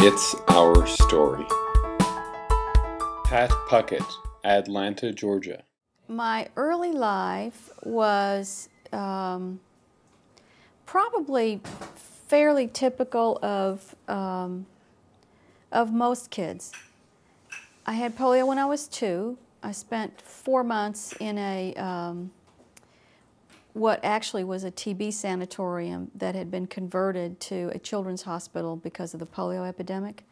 It's Our Story. Pat Puckett, Atlanta, Georgia. My early life was um, probably fairly typical of, um, of most kids. I had polio when I was two. I spent four months in a um, what actually was a TB sanatorium that had been converted to a children's hospital because of the polio epidemic.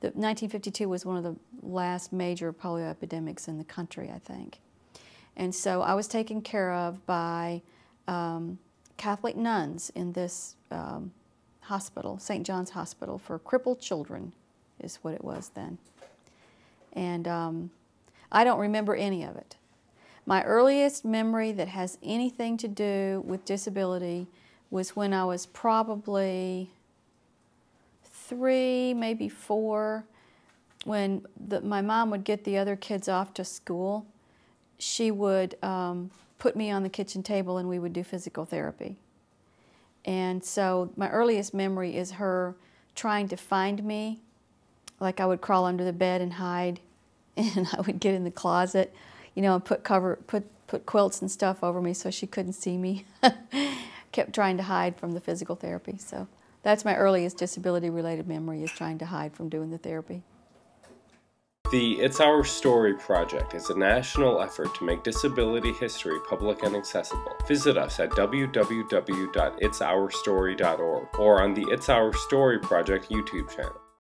The 1952 was one of the last major polio epidemics in the country, I think. And so I was taken care of by um, Catholic nuns in this um, hospital, St. John's Hospital for crippled children is what it was then. And um, I don't remember any of it. My earliest memory that has anything to do with disability was when I was probably three, maybe four, when the, my mom would get the other kids off to school. She would um, put me on the kitchen table and we would do physical therapy. And so my earliest memory is her trying to find me. Like I would crawl under the bed and hide, and I would get in the closet you know, and put cover, put put quilts and stuff over me so she couldn't see me. Kept trying to hide from the physical therapy. So that's my earliest disability-related memory is trying to hide from doing the therapy. The It's Our Story project is a national effort to make disability history public and accessible. Visit us at www.itsourstory.org or on the It's Our Story project YouTube channel.